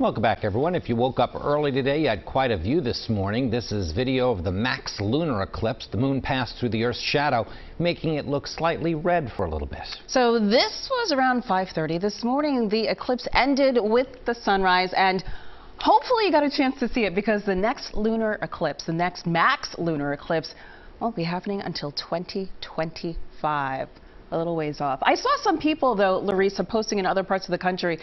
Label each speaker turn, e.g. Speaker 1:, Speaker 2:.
Speaker 1: Welcome back, everyone. If you woke up early today, you had quite a view this morning. This is video of the max lunar eclipse. The moon passed through the Earth's shadow, making it look slightly red for a little bit.
Speaker 2: So this was around 5.30 this morning. The eclipse ended with the sunrise and hopefully you got a chance to see it because the next lunar eclipse, the next max lunar eclipse, won't be happening until 2025. A little ways off. I saw some people, though, Larissa, posting in other parts of the country